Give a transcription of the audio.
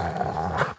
ああ。